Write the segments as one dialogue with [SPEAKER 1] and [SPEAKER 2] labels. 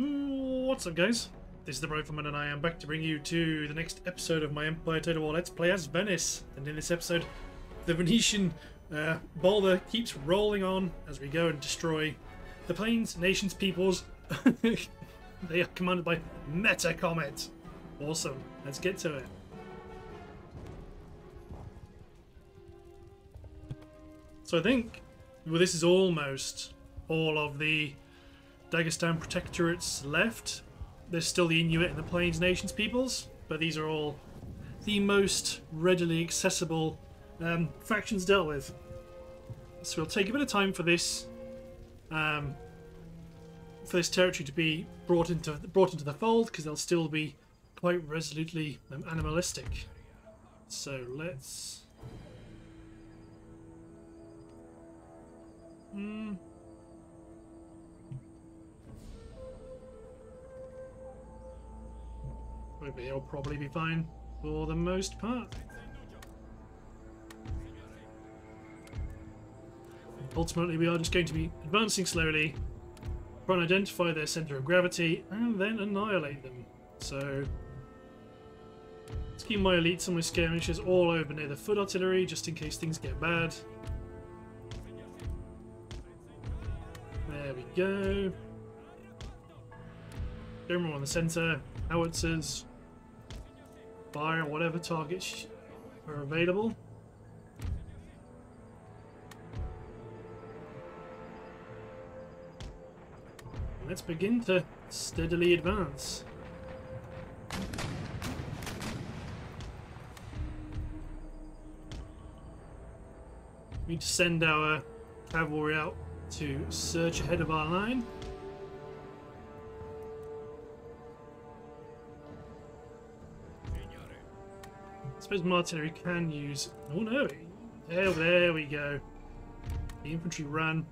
[SPEAKER 1] What's up, guys? This is the Rifleman, and I am back to bring you to the next episode of my Empire Total War Let's Play as Venice. And in this episode, the Venetian uh, boulder keeps rolling on as we go and destroy the Plains, nations, peoples. they are commanded by Metacomet. Awesome. Let's get to it. So I think well, this is almost all of the Dagestan protectorates left. There's still the Inuit and the Plains Nations peoples, but these are all the most readily accessible um, factions dealt with. So it'll take a bit of time for this um, for this territory to be brought into brought into the fold because they'll still be quite resolutely um, animalistic. So let's. Hmm. Will probably be fine for the most part. Ultimately, we are just going to be advancing slowly, try and identify their center of gravity, and then annihilate them. So, let's keep my elites and my skirmishers all over near the foot artillery, just in case things get bad. There we go. General on the center, howitzers, fire whatever targets are available. Let's begin to steadily advance. We need to send our cavalry out to search ahead of our line. Suppose my artillery can use... Oh no! There, there we go. The infantry ran.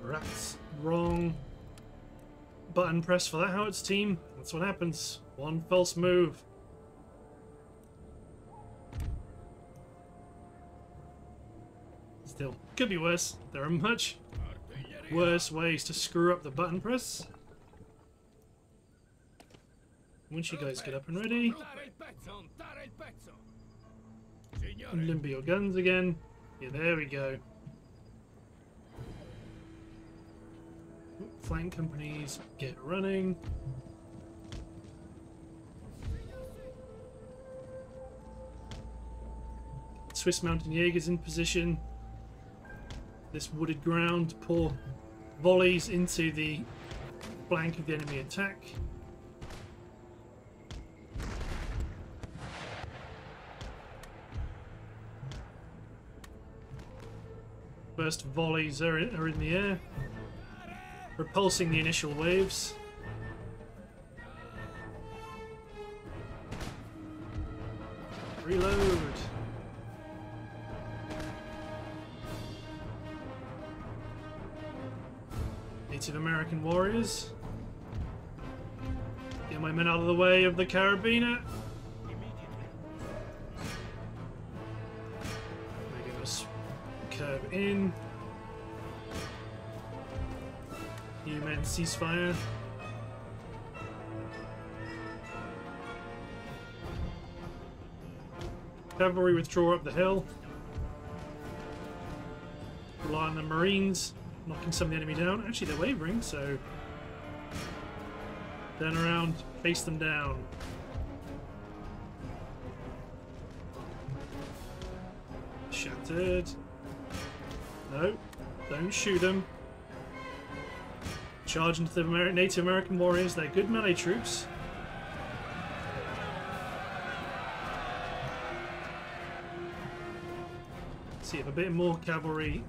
[SPEAKER 1] Rats. Wrong. Button press for that howitzer team. That's what happens. One false move. Still, could be worse. There are much worse ways to screw up the button press. Once you guys get up and ready, limber your guns again. Yeah, there we go. Flank companies, get running. Swiss Mountain Jaegers in position. This wooded ground, pour volleys into the flank of the enemy attack. First volleys are in, are in the air, repulsing the initial waves. Reload. Native American warriors. Get my men out of the way of the carabiner. In. Human ceasefire. Cavalry withdraw up the hill. Rely on the Marines, knocking some of the enemy down. Actually, they're wavering, so... Turn around, face them down. Shattered. No, don't shoot them. Charge into the Amer Native American warriors. They're good melee troops. See if a bit more cavalry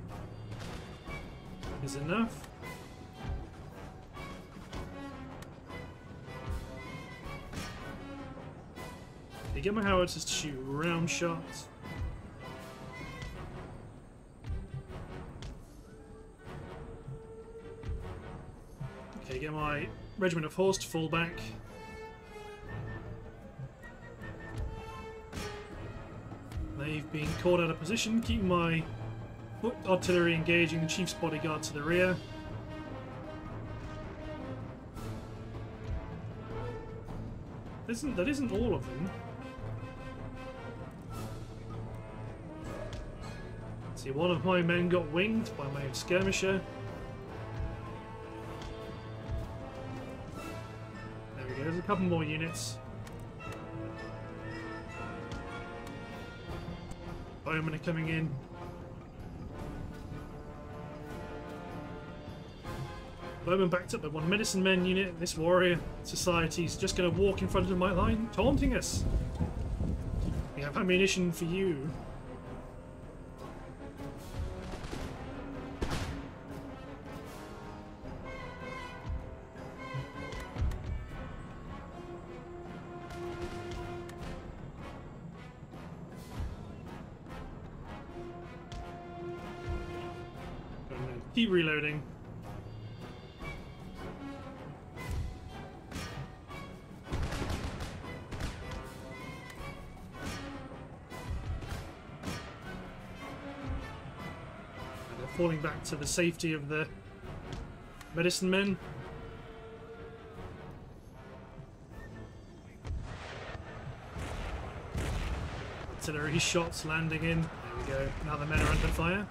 [SPEAKER 1] is enough. They get my howitzers to shoot round shots. Regiment of Horse to fall back. They've been caught out of position. Keep my artillery engaging the chief's bodyguard to the rear. Isn't that isn't all of them. See, one of my men got winged by my skirmisher. Couple more units. Bowmen are coming in. Bowman backed up by one medicine men unit. This warrior society is just going to walk in front of my line, taunting us. We have ammunition for you. Keep reloading. falling back to the safety of the medicine men. Artillery shots landing in. There we go. Now the men are under fire.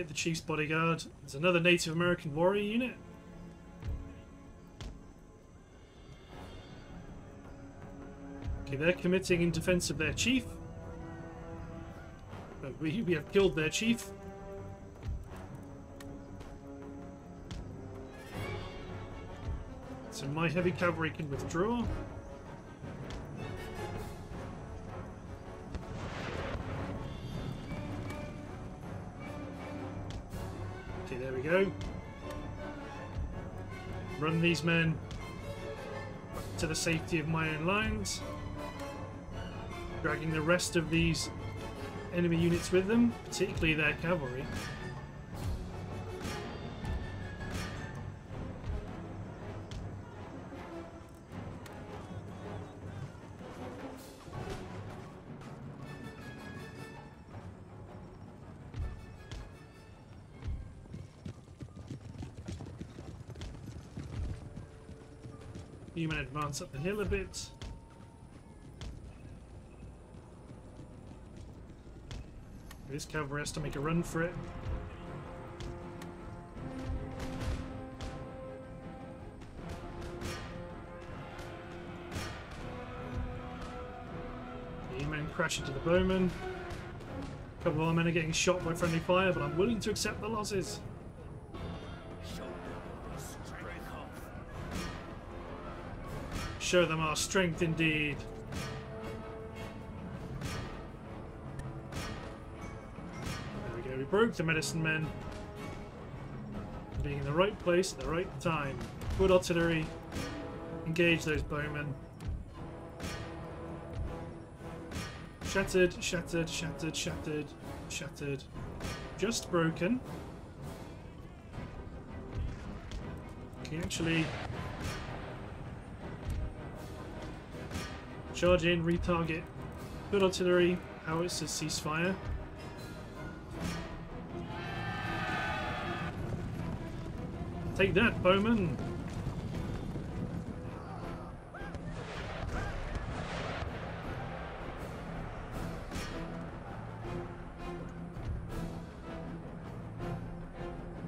[SPEAKER 1] Hit the chief's bodyguard. There's another Native American warrior unit. Okay, they're committing in defense of their chief. We, we have killed their chief. So my heavy cavalry can withdraw. Go. Run these men to the safety of my own lines. Dragging the rest of these enemy units with them, particularly their cavalry. Advance up the hill a bit. This cavalry has to make a run for it. The men crash into the bowmen. A couple of our men are getting shot by friendly fire, but I'm willing to accept the losses. Show them our strength indeed. There we go, we broke the medicine men. Being in the right place at the right time. Good artillery. Engage those bowmen. Shattered, shattered, shattered, shattered, shattered. Just broken. Can actually charge in, retarget. Good artillery. Howitzer ceasefire. Take that, Bowman!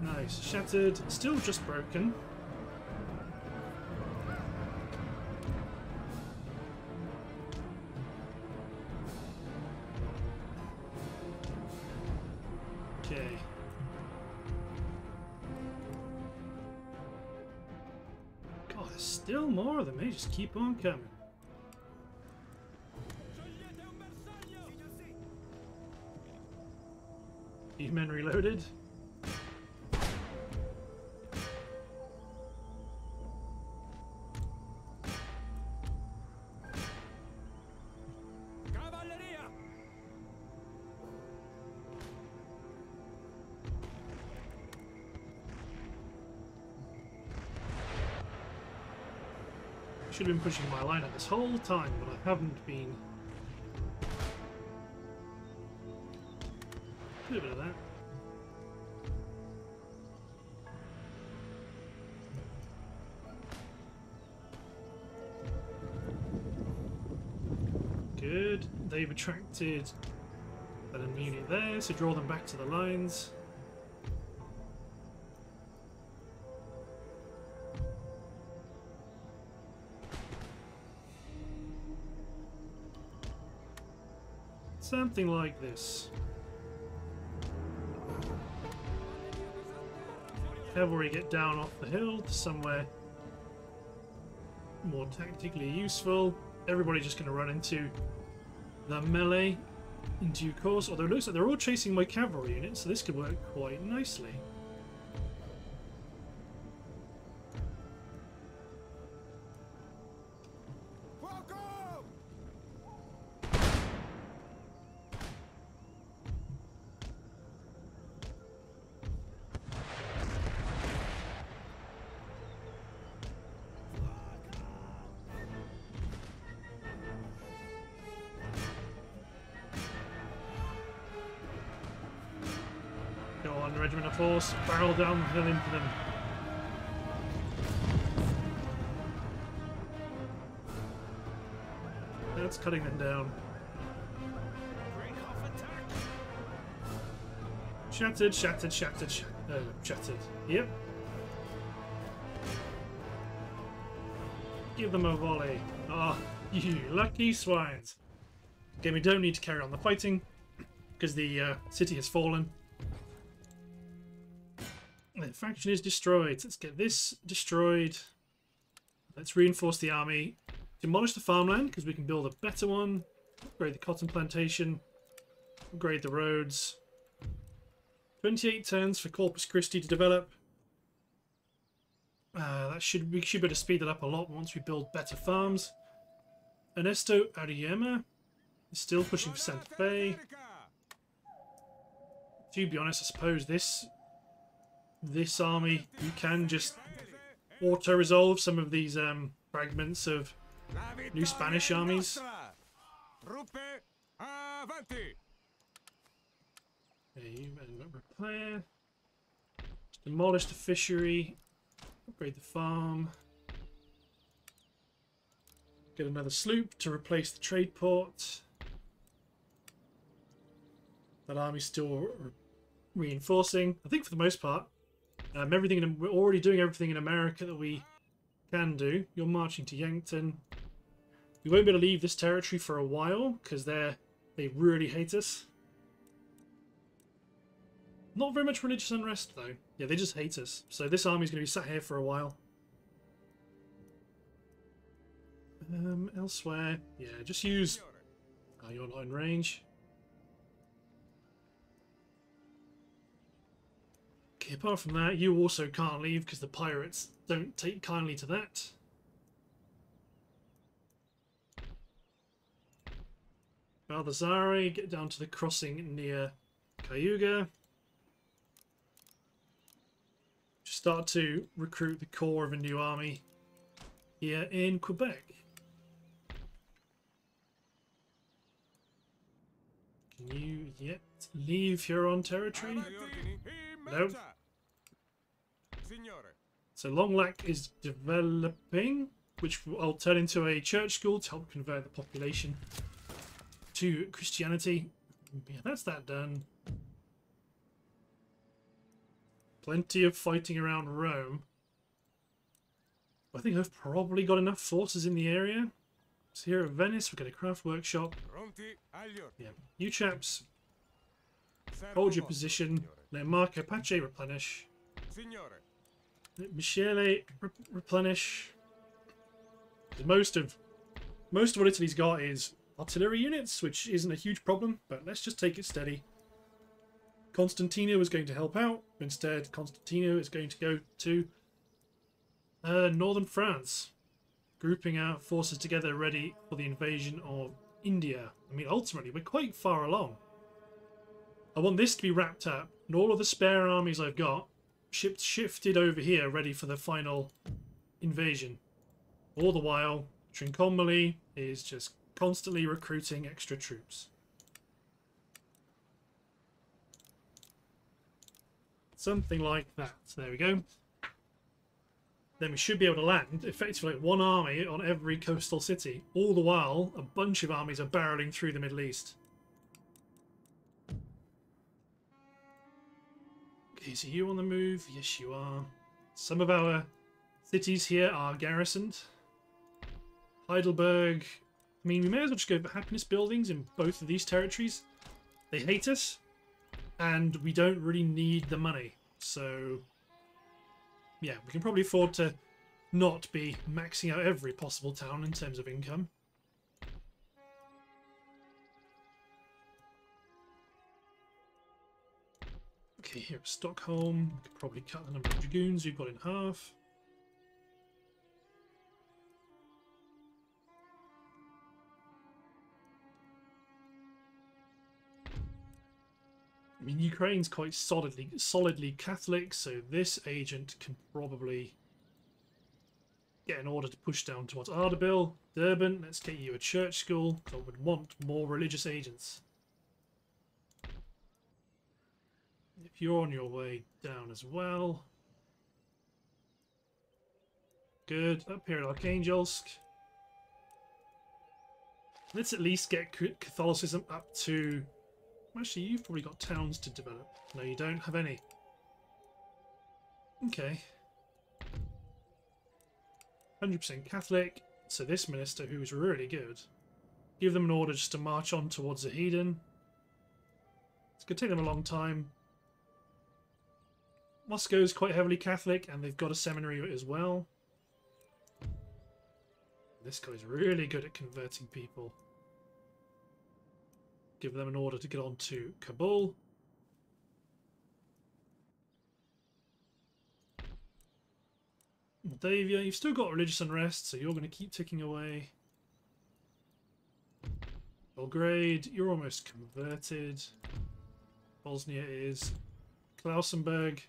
[SPEAKER 1] Nice. Shattered. Still just broken. Just keep on coming. Men reloaded. should have been pushing my line out this whole time, but I haven't been. Do a bit of that. Good. They've attracted an unit there, so draw them back to the lines. Something like this. Cavalry get down off the hill to somewhere more tactically useful. Everybody just going to run into the melee in due course. Although it looks like they're all chasing my cavalry unit, so this could work quite nicely. Hill into them. That's cutting them down. Shattered, shattered, shattered, shattered. Uh, shattered. Yep. Give them a volley. Ah, oh, you lucky swines. Okay, we don't need to carry on the fighting because the uh, city has fallen. Faction is destroyed. Let's get this destroyed. Let's reinforce the army. Demolish the farmland because we can build a better one. Upgrade the cotton plantation. Upgrade the roads. 28 turns for Corpus Christi to develop. Uh, that should we should be able to speed it up a lot once we build better farms. Ernesto Ariema is still pushing for Santa Fe. To be honest, I suppose this this army, you can just auto-resolve some of these um, fragments of new Spanish armies. repair. Demolish the fishery. Upgrade the farm. Get another sloop to replace the trade port. That army's still reinforcing. I think for the most part. Um, everything in, we're already doing everything in America that we can do. You're marching to Yankton. We won't be able to leave this territory for a while because they're they really hate us. Not very much religious unrest though. Yeah, they just hate us. So this army's going to be sat here for a while. Um, elsewhere, yeah, just use uh, your line range. Okay, apart from that, you also can't leave because the pirates don't take kindly to that. Baldassare, get down to the crossing near Cayuga. Start to recruit the core of a new army here in Quebec. Can you yet leave Huron territory? Nope. So Long Lac is developing, which will turn into a church school to help convert the population to Christianity. Yeah, that's that done. Plenty of fighting around Rome. I think I've probably got enough forces in the area. So here at Venice, we've got a craft workshop. Yeah, you chaps, hold your position. Let Marco Apache replenish. Signore, Michele re replenish. Most of most of what Italy's got is artillery units, which isn't a huge problem, but let's just take it steady. Constantino is going to help out. Instead, Constantino is going to go to uh, northern France, grouping our forces together ready for the invasion of India. I mean, ultimately, we're quite far along. I want this to be wrapped up, and all of the spare armies I've got shipped shifted over here, ready for the final invasion. All the while, Trincomalee is just constantly recruiting extra troops. Something like that. There we go. then we should be able to land effectively one army on every coastal city. All the while, a bunch of armies are barreling through the Middle East. So you on the move? Yes, you are. Some of our cities here are garrisoned. Heidelberg. I mean, we may as well just go for happiness buildings in both of these territories. They hate us, and we don't really need the money. So, yeah, we can probably afford to not be maxing out every possible town in terms of income. Okay, here at Stockholm, we could probably cut the number of dragoons you've got in half. I mean, Ukraine's quite solidly solidly Catholic, so this agent can probably get an order to push down towards Ardabil. Durban, let's get you a church school, I would want more religious agents. If you're on your way down as well. Good, up here at Archangelsk. Let's at least get Catholicism up to Actually, you've probably got towns to develop. No, you don't have any. Okay. 100% Catholic. So this minister, who is really good, give them an order just to march on towards Zahedin. It's going to take them a long time. Moscow is quite heavily Catholic, and they've got a seminary as well. This guy's really good at converting people give them an order to get on to Kabul. Moldavia, you've still got religious unrest, so you're going to keep ticking away. Belgrade, you're almost converted. Bosnia is. Klausenberg.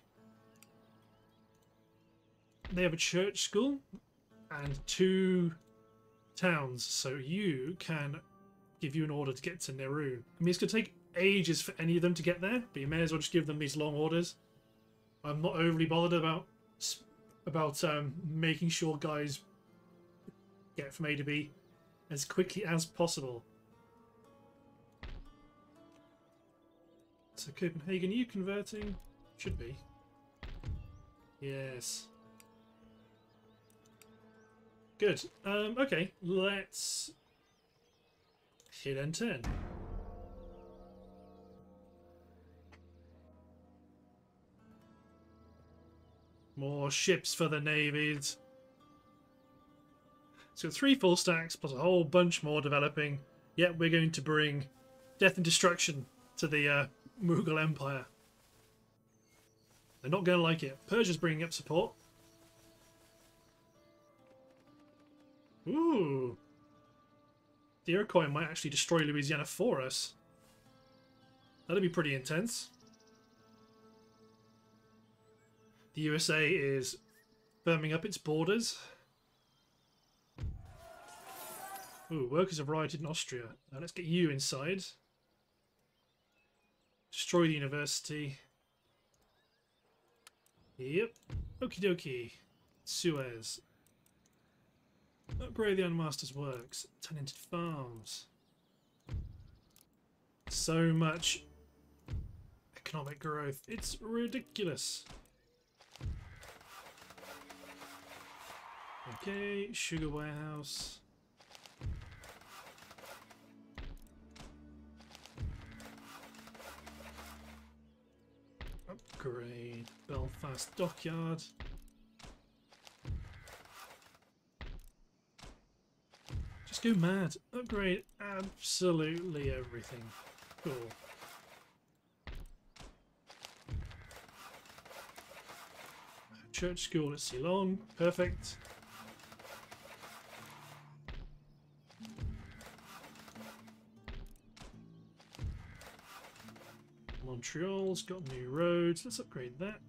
[SPEAKER 1] They have a church school and two towns, so you can give you an order to get to Nerun. I mean, it's going to take ages for any of them to get there, but you may as well just give them these long orders. I'm not overly bothered about about um, making sure guys get from A to B as quickly as possible. So Copenhagen, you converting? Should be. Yes. Good. Um, okay, let's hit and turn. More ships for the navies. So three full stacks plus a whole bunch more developing. Yet we're going to bring death and destruction to the uh, Mughal Empire. They're not going to like it. Persia's bringing up support. Ooh. The Iroquois might actually destroy Louisiana for us. That'd be pretty intense. The USA is firming up its borders. Ooh, workers have rioted in Austria. Now let's get you inside. Destroy the university. Yep. Okie dokie. Suez. Upgrade the Ironmaster's works. Tenanted farms. So much economic growth. It's ridiculous. Okay, sugar warehouse. Upgrade Belfast dockyard. Go mad. Upgrade absolutely everything. Cool. Church school at Ceylon. Perfect. Montreal's got new roads. Let's upgrade that.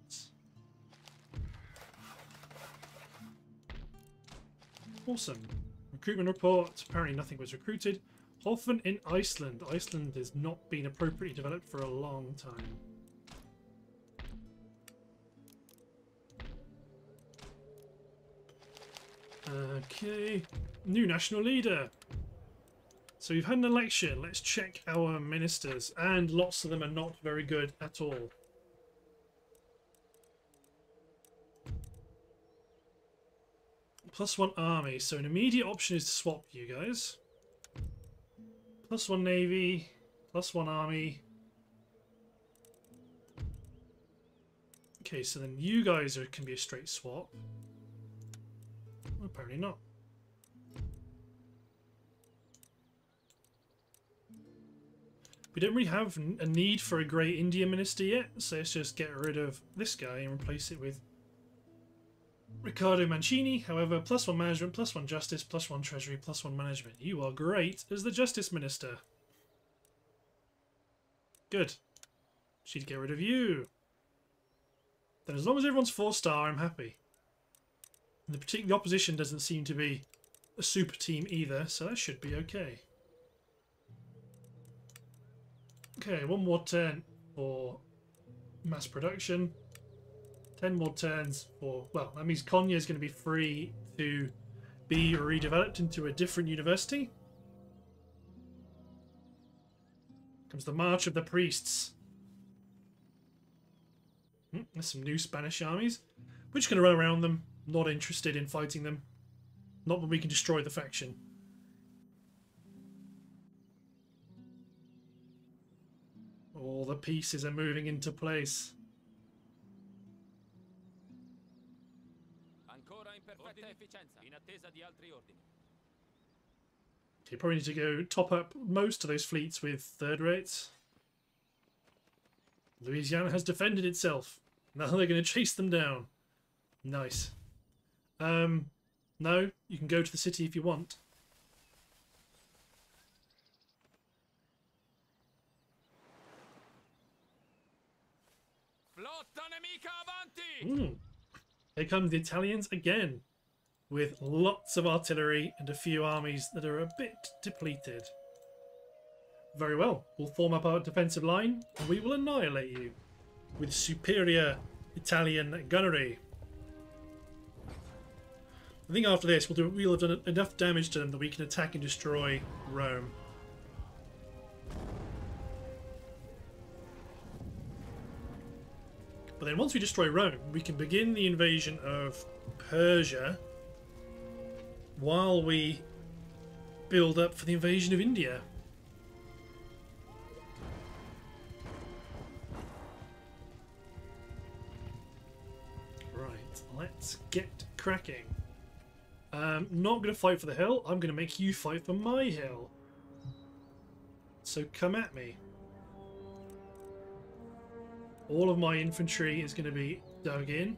[SPEAKER 1] Awesome. Recruitment report. Apparently nothing was recruited. Hofen in Iceland. Iceland has not been appropriately developed for a long time. Okay. New national leader. So we've had an election. Let's check our ministers. And lots of them are not very good at all. Plus one army. So an immediate option is to swap you guys. Plus one navy. Plus one army. Okay, so then you guys are, can be a straight swap. Apparently not. We don't really have a need for a Great India Minister yet, so let's just get rid of this guy and replace it with Riccardo Mancini. However, plus one management, plus one justice, plus one treasury, plus one management. You are great as the Justice Minister. Good. She'd get rid of you. Then as long as everyone's four star, I'm happy. The, the opposition doesn't seem to be a super team either, so that should be okay. Okay, one more turn for mass production. Ten more turns for... Well, that means Konya is going to be free to be redeveloped into a different university. Comes the March of the Priests. Hmm, there's some new Spanish armies. We're just going to run around them. Not interested in fighting them. Not when we can destroy the faction. All the pieces are moving into place.
[SPEAKER 2] Perfetta efficienza, in attesa di altri ordini.
[SPEAKER 1] You probably need to go top up most of those fleets with third rates. Louisiana has defended itself. Now they're going to chase them down. Nice. Um, no, you can go to the city if you want.
[SPEAKER 2] Flotta nemica avanti!
[SPEAKER 1] Mm. Here come the Italians again, with lots of artillery and a few armies that are a bit depleted. Very well, we'll form up our defensive line and we will annihilate you with superior Italian gunnery. I think after this we'll, do, we'll have done enough damage to them that we can attack and destroy Rome. But then once we destroy Rome, we can begin the invasion of Persia while we build up for the invasion of India. Right, let's get cracking. Um, not going to fight for the hill, I'm going to make you fight for my hill. So come at me. All of my infantry is going to be dug in.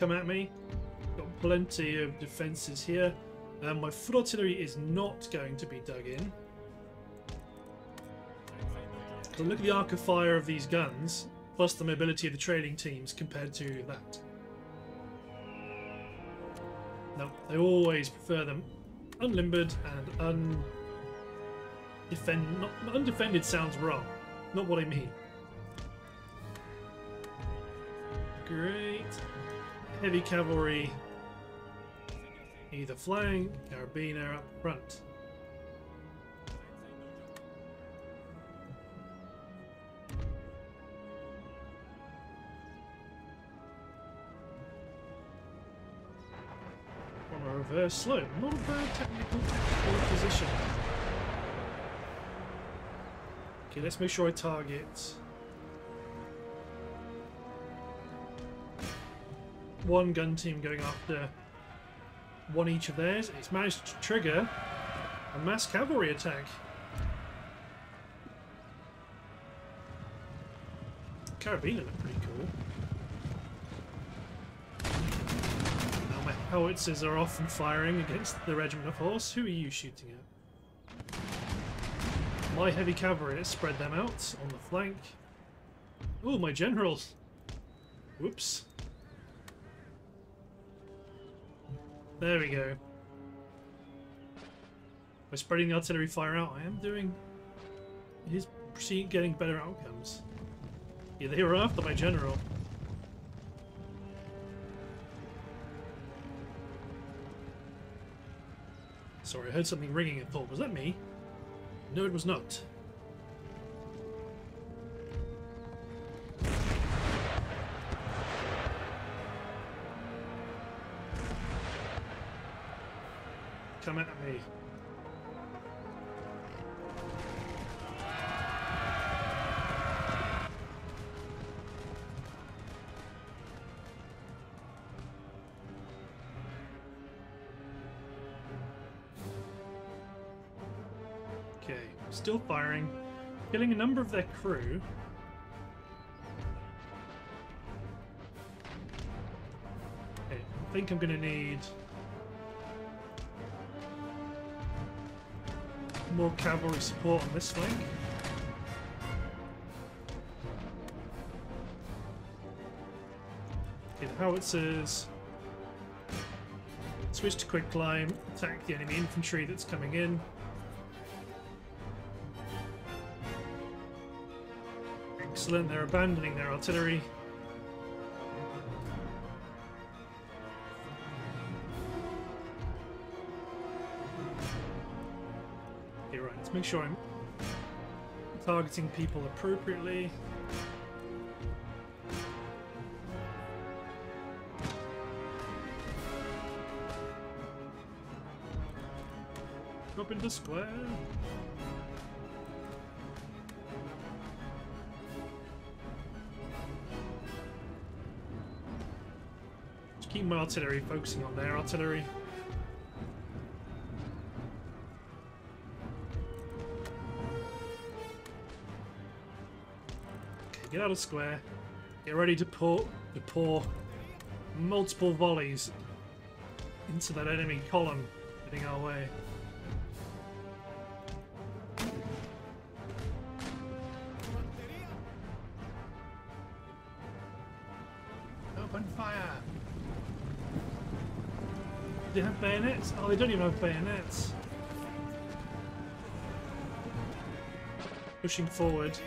[SPEAKER 1] Come at me. Got plenty of defences here. Um, my foot artillery is not going to be dug in. So look at the arc of fire of these guns, plus the mobility of the trailing teams compared to that. No, they always prefer them unlimbered and un defend not undefended sounds wrong. Not what I mean. Great. Heavy cavalry either flank, carabiner up front. On a reverse slope. Not a bad technical position. Okay, let's make sure I target one gun team going after one each of theirs. It's managed to trigger a mass cavalry attack. Carabiner look pretty cool. Now my howitzers are off and firing against the regiment of horse. Who are you shooting at? My heavy cavalry, let's spread them out on the flank. Oh, my generals! Whoops. There we go. By spreading the artillery fire out, I am doing... It is proceed getting better outcomes. Yeah, they were after my general. Sorry, I heard something ringing and thought, was that me? No, it was not. Come at me. Okay, still firing. Killing a number of their crew. I think I'm gonna need more cavalry support on this flank. The howitzers. Switch to quick climb, attack the enemy infantry that's coming in. Excellent, they're abandoning their artillery. Make sure I'm targeting people appropriately. Drop into square. Just keep my artillery focusing on their artillery. Get out of square. Get ready to pour, to pour multiple volleys into that enemy column getting our way.
[SPEAKER 3] Open fire!
[SPEAKER 1] Do they have bayonets? Oh, they don't even have bayonets. Pushing forward.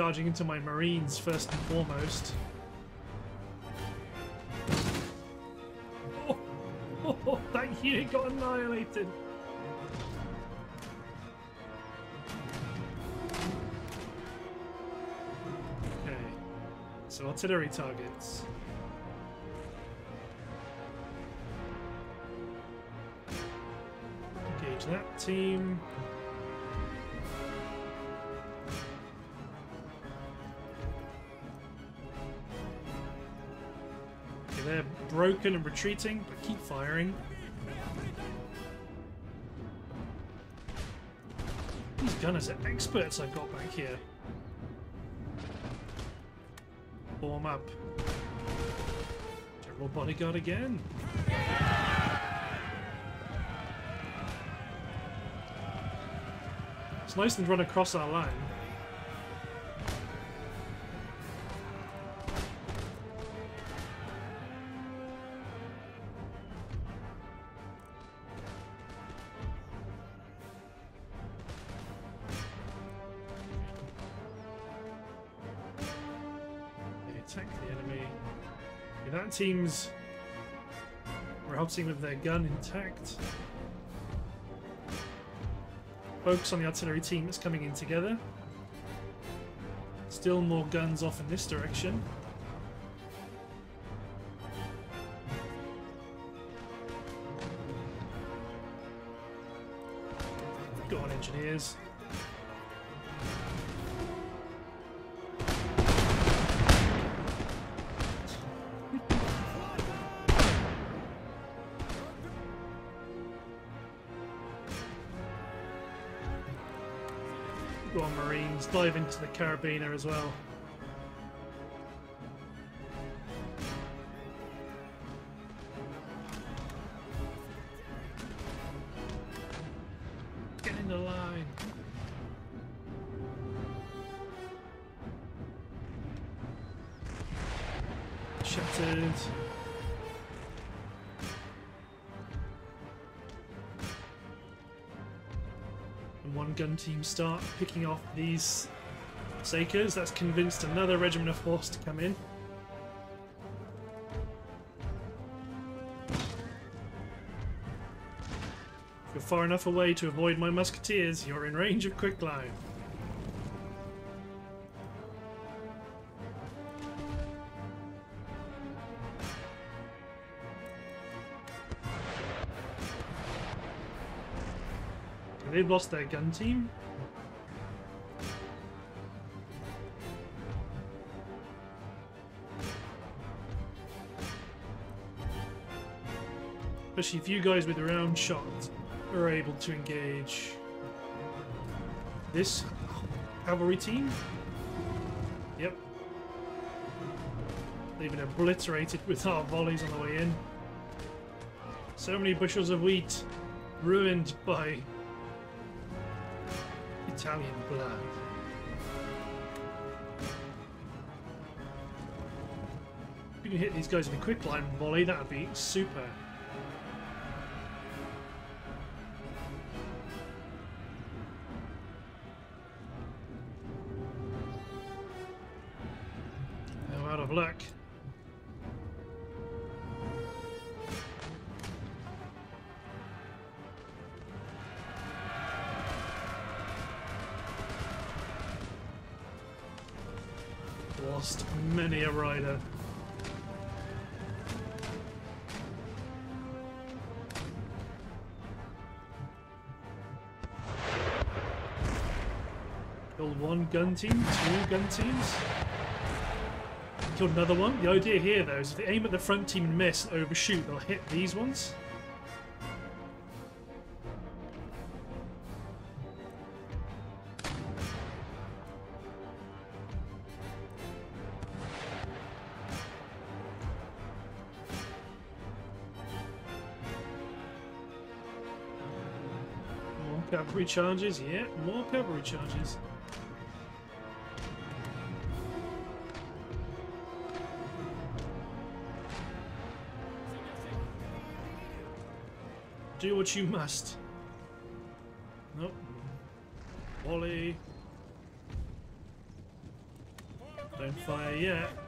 [SPEAKER 1] Charging into my marines first and foremost. Oh, oh, oh that unit got annihilated. Okay. So artillery targets. Engage that team. Broken and retreating, but keep firing. These gunners are experts I've got back here. Form up. General Bodyguard again. It's nice to run across our line. Attack the enemy. Okay, that team's routing with their gun intact. Focus on the artillery team that's coming in together. Still more guns off in this direction. Go on, engineers. Dive into the Carabiner as well. Start picking off these Sakers. That's convinced another regiment of horse to come in. If you're far enough away to avoid my musketeers, you're in range of quicklime. They've lost their gun team. Especially if you guys with round shot are able to engage this cavalry team. Yep. They've been obliterated with our volleys on the way in. So many bushels of wheat ruined by Italian blood. If we can hit these guys with a quicklime volley, that would be super. Gun team, two gun teams. Killed another one. The idea here, though, is if they aim at the front team and miss and overshoot, they'll hit these ones. More cavalry charges, yeah, more cavalry charges. Do what you must. Nope. Volley. Don't fire yet.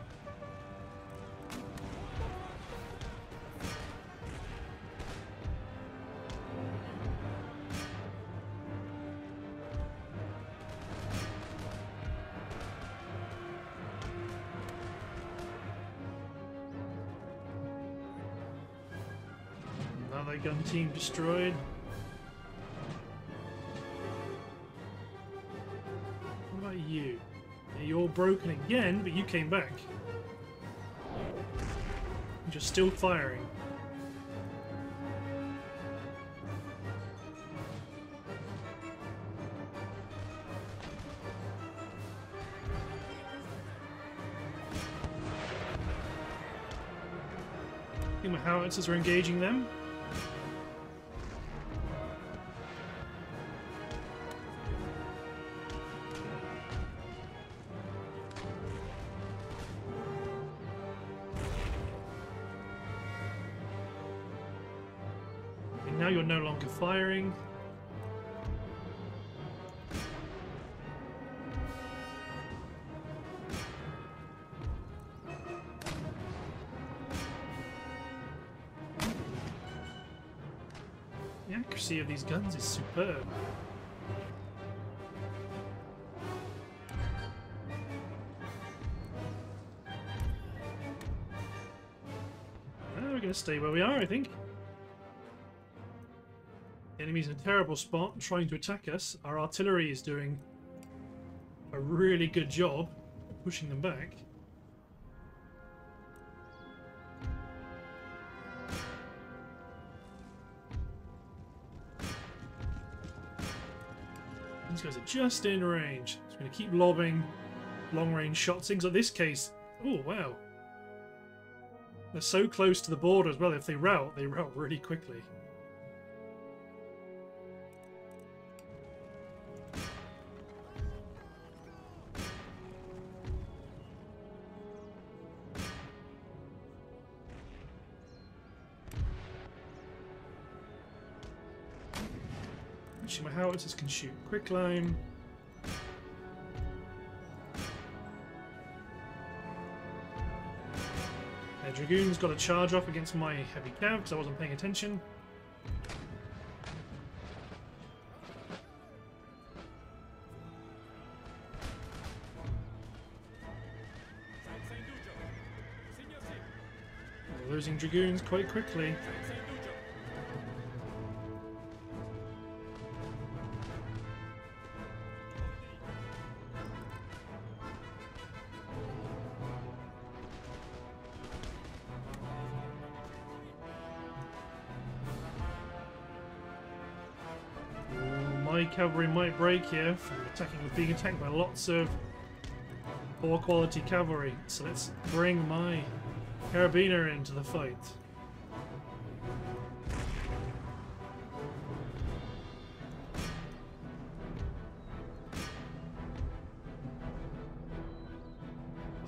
[SPEAKER 1] Team destroyed. What about you? You're broken again, but you came back. You're still firing. My howitzers are engaging them. Accuracy of these guns is superb. Uh, we're going to stay where we are, I think. The enemy's in a terrible spot, trying to attack us. Our artillery is doing a really good job pushing them back. These guys are just in range. Just going to keep lobbing long-range shots. Things like this case. Oh, wow. They're so close to the border as well. If they rout, they rout really quickly. My can shoot quicklime. Uh, Dragoon's got a charge off against my heavy cav because I wasn't paying attention. Losing Dragoons quite quickly. Cavalry might break here from attacking being attacked by lots of poor quality cavalry. So let's bring my carabinier into the fight.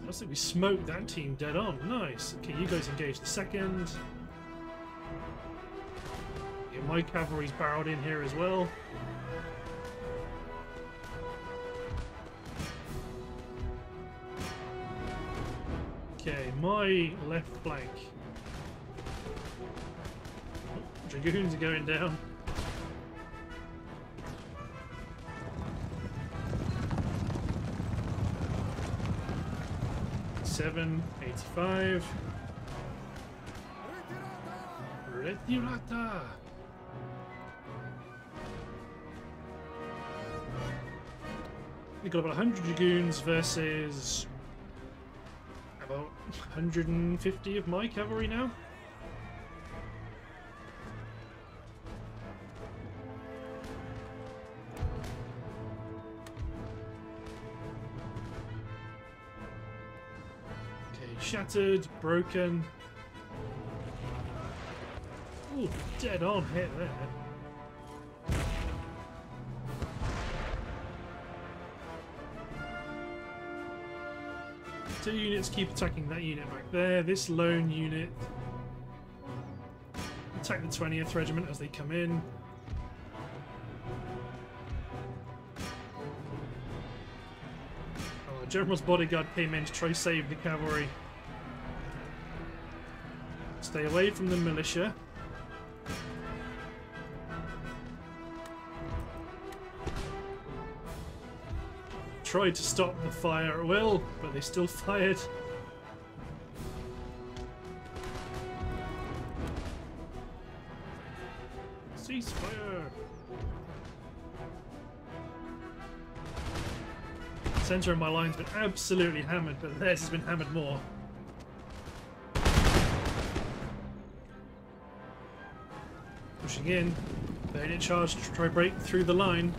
[SPEAKER 1] Looks like we smoked that team dead on. Nice. Okay, you guys engage the second. Yeah, my cavalry's barreled in here as well. My left flank. Dragoons are going down. Seven eighty-five. Ritirata. We've got about 100 dragoons versus 150 of my cavalry now. Okay, shattered, broken. Ooh, dead on hit there. Two units keep attacking that unit back there. This lone unit attack the 20th Regiment as they come in. Oh, General's bodyguard came in to try save the cavalry. Stay away from the militia. Tried to stop the fire at will, but they still fired. Ceasefire! Center of my line's been absolutely hammered, but theirs has been hammered more. Pushing in. Bayonet charge to try break through the line.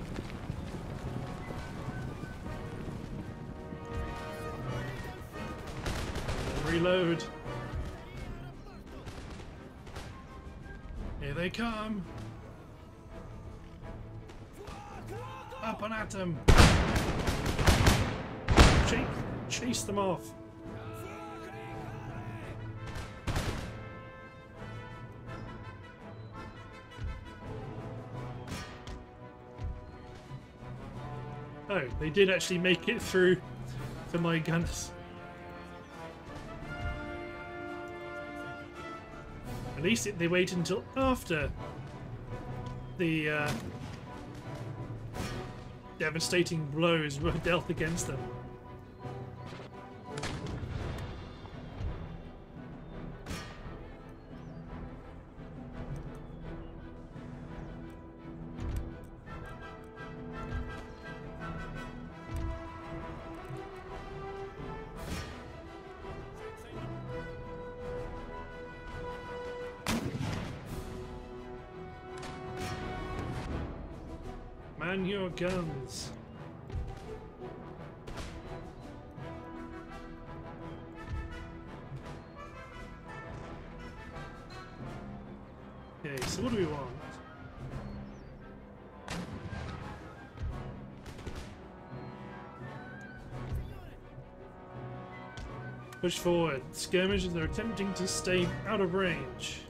[SPEAKER 1] Reload. Here they come. Up and at them. Chase, chase them off. Oh, they did actually make it through to my guns. Least they waited until after the uh, devastating blows were dealt against them. Guns. Okay, so what do we want? Push forward. Skirmishers are attempting to stay out of range.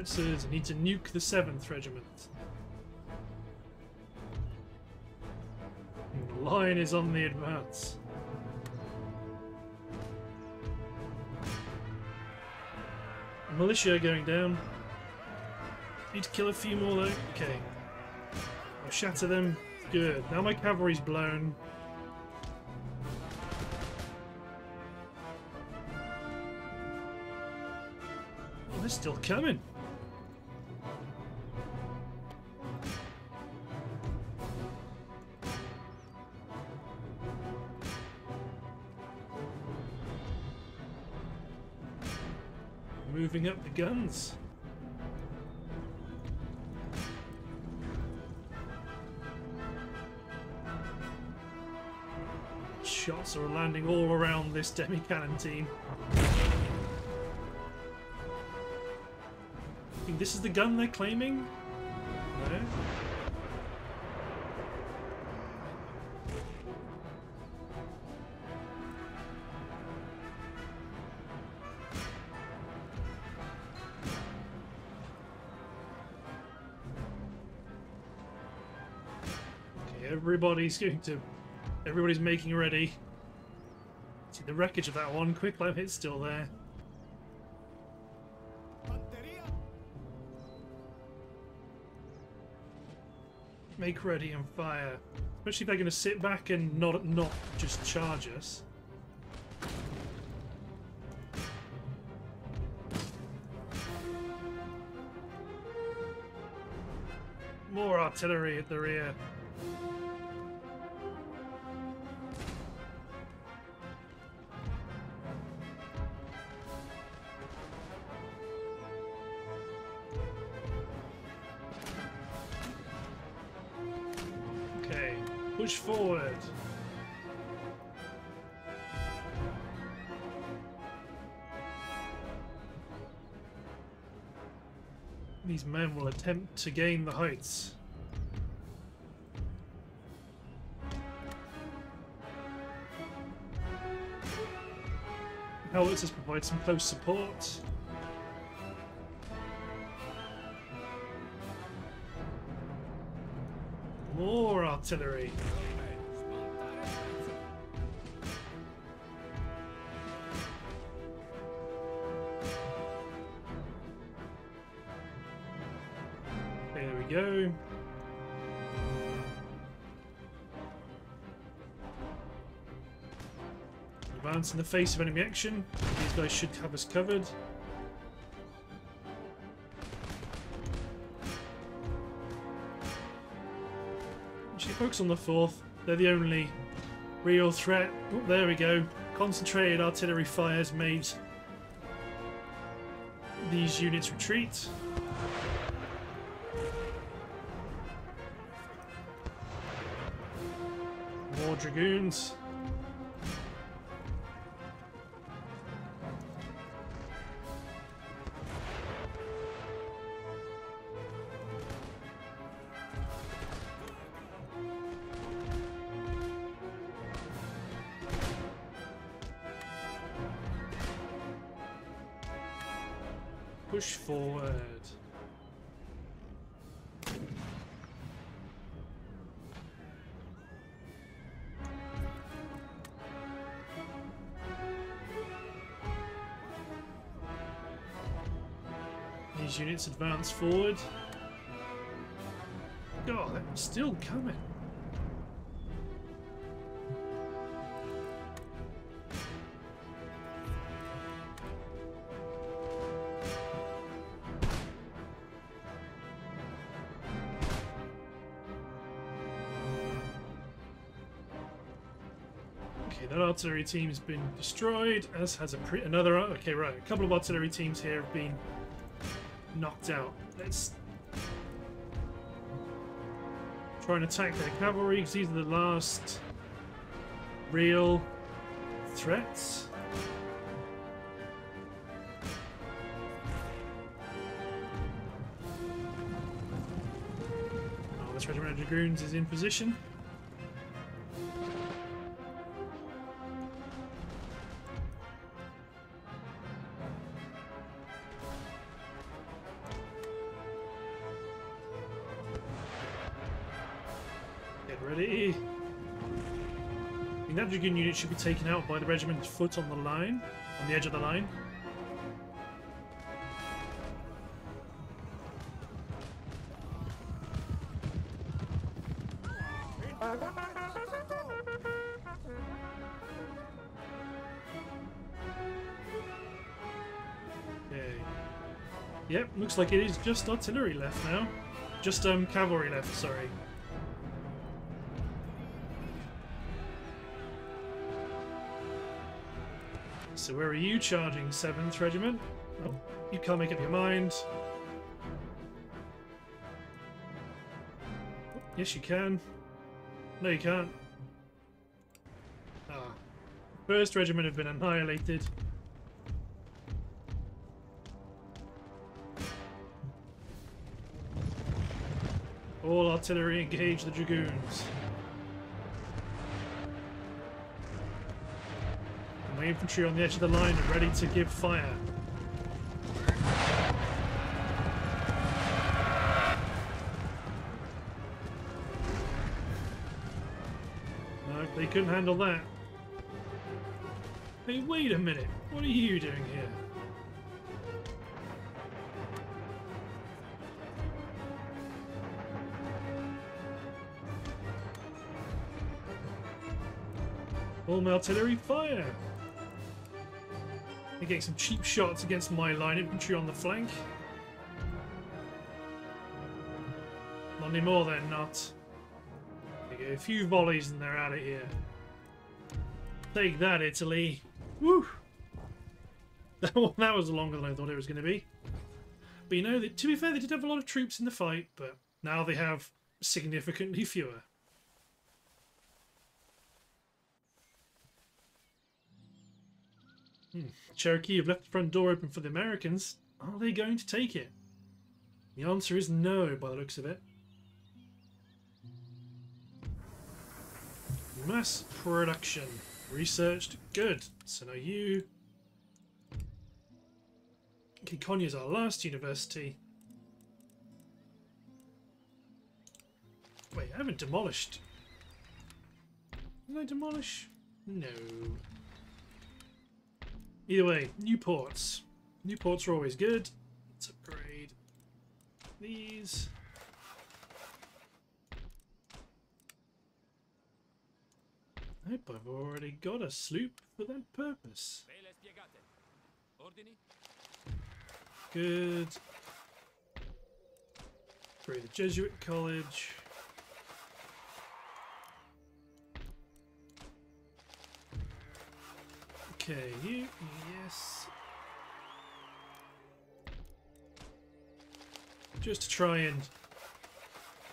[SPEAKER 1] I need to nuke the 7th Regiment. And the line is on the advance. Militia going down. Need to kill a few more though. Okay. I'll shatter them. Good. Now my cavalry's blown. They're still coming. Moving up the guns. Shots are landing all around this demi-cannon team. This is the gun they're claiming? No? Everybody's going to... Everybody's making ready. See the wreckage of that one. Quicklime hit's still there. Make ready and fire. Especially if they're going to sit back and not not just charge us. More artillery at the rear. These men will attempt to gain the heights. Howitzers provide some close support. More artillery. In the face of enemy action. These guys should have us covered. She focus on the fourth. They're the only real threat. Oh, there we go. Concentrated artillery fires made these units retreat. More dragoons. These units advance forward. God, they're still coming. Okay, that artillery team has been destroyed, as has another. Okay, right, a couple of artillery teams here have been knocked out. Let's try and attack their cavalry, because these are the last real threats. Oh, this regiment of dragoons is in position. Mean, unit should be taken out by the regiment's foot on the line, on the edge of the line. Okay. Yep, looks like it is just artillery left now. Just um cavalry left, sorry. So where are you charging, 7th Regiment? Oh, you can't make up your mind. Yes, you can. No, you can't. Ah. First Regiment have been annihilated. All artillery engage the dragoons. Infantry on the edge of the line are ready to give fire. No, they couldn't handle that. Hey, wait a minute. What are you doing here? My artillery fire! Getting some cheap shots against my line infantry on the flank. Not anymore, they're not. A few volleys and they're out of here. Take that, Italy. Woo! That was longer than I thought it was going to be. But you know, to be fair, they did have a lot of troops in the fight, but now they have significantly fewer. Hmm. Cherokee have left the front door open for the Americans. Are they going to take it? The answer is no, by the looks of it. Mass production. Researched. Good. So now you... Okay, Konya's our last university. Wait, I haven't demolished. Did I demolish? No. Either way, new ports. New ports are always good. Let's upgrade these. I hope I've already got a sloop for that purpose. Good. Upgrade the Jesuit College. Okay, you, yes. Just to try and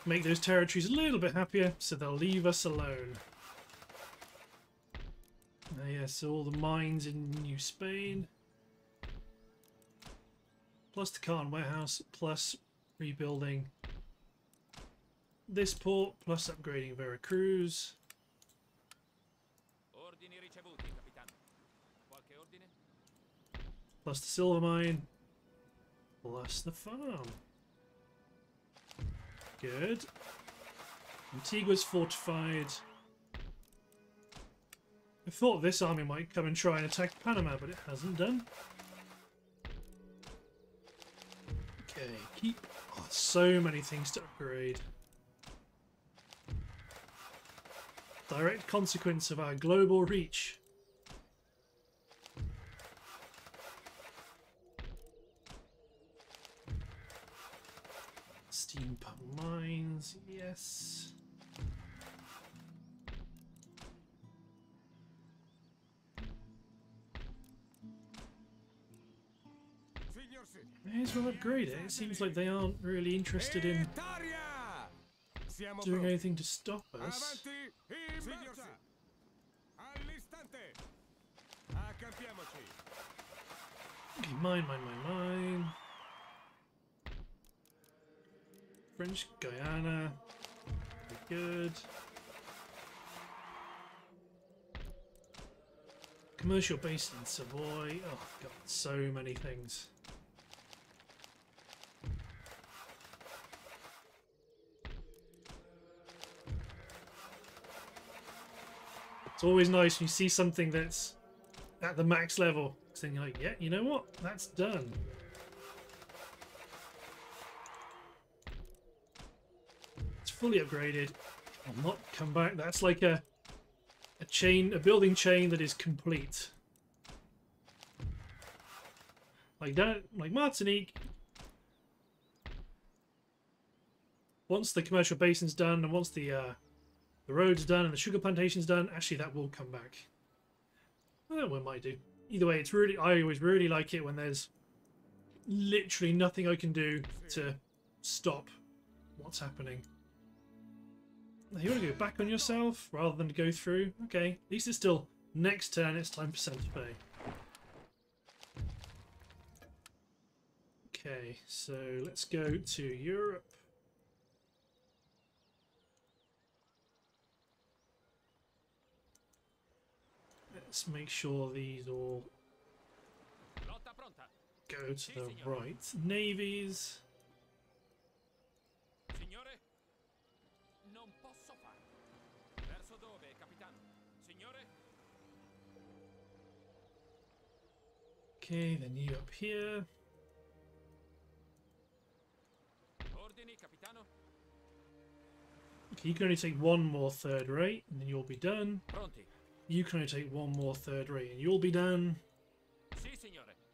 [SPEAKER 1] make those territories a little bit happier so they'll leave us alone. Ah, yes, all the mines in New Spain. Plus the Khan warehouse, plus rebuilding this port, plus upgrading Veracruz. Plus the silver mine, plus the farm. Good. Antigua's fortified. I thought this army might come and try and attack Panama, but it hasn't done. Okay, keep... Oh, so many things to upgrade. Direct consequence of our global reach. Mines, yes. May as well upgrade it. It seems like they aren't really interested in doing anything to stop us. Okay, mine, mine, mine, mine. French Guyana. Good. Commercial basin Savoy. Oh, God, so many things. It's always nice when you see something that's at the max level. then you're like, yeah, you know what? That's done. Fully upgraded. I'll not come back. That's like a a chain, a building chain that is complete. Like that, like Martinique. Once the commercial basin's done, and once the uh, the road's done and the sugar plantation's done, actually that will come back. Well, we might do. Either way, it's really I always really like it when there's literally nothing I can do to stop what's happening. You want to go back on yourself rather than to go through? Okay, at least it's still next turn. It's time for Santa Fe. Okay, so let's go to Europe. Let's make sure these all go to the right. Navies. Okay, then you up here.
[SPEAKER 2] Ordini, capitano?
[SPEAKER 1] Okay, you can only take one more third rate, and then you'll be done.
[SPEAKER 2] Pronti.
[SPEAKER 1] You can only take one more third rate, and you'll be done.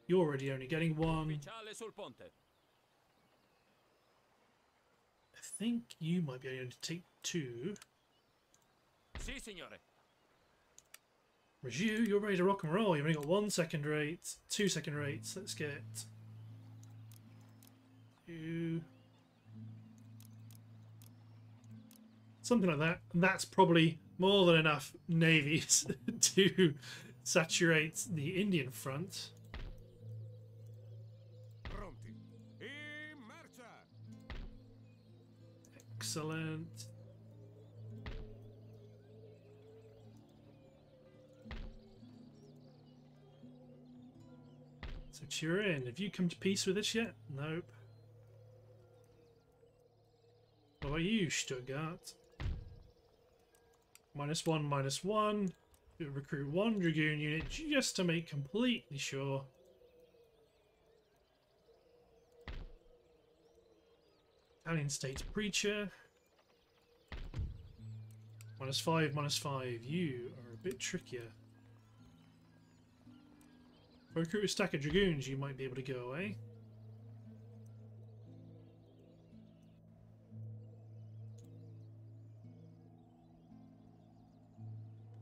[SPEAKER 1] You're already only getting one. I think you might be able to take two.
[SPEAKER 2] Sì, signore.
[SPEAKER 1] Raju, you're ready to rock and roll. You've only got one second rate, two second rates. Let's get two. Something like that. And that's probably more than enough navies to saturate the Indian front.
[SPEAKER 4] Pronti. In marcia!
[SPEAKER 1] Excellent. So Turin, have you come to peace with this yet? Nope. What about you, Stuttgart? Minus one, minus one. You recruit one Dragoon unit just to make completely sure. Italian States Preacher. Minus five, minus five. You are a bit trickier. If I recruit a stack of Dragoons, you might be able to go away.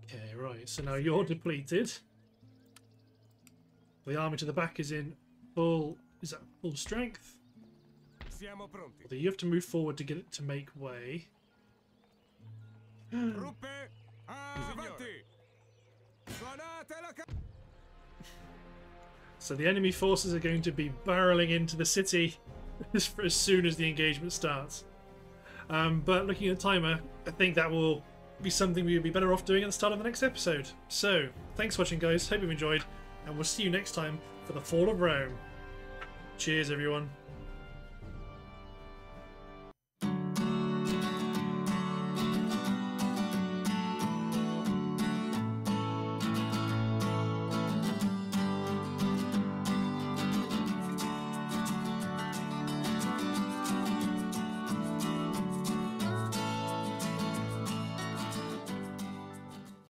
[SPEAKER 1] Okay, right. So now you're depleted. The army to the back is in full... Is that full strength?
[SPEAKER 4] Siamo pronti.
[SPEAKER 1] Although you have to move forward to get it to make way. So the enemy forces are going to be barreling into the city as, soon as the engagement starts. Um, but looking at the timer, I think that will be something we would be better off doing at the start of the next episode. So, thanks for watching, guys. Hope you've enjoyed, and we'll see you next time for the Fall of Rome. Cheers, everyone.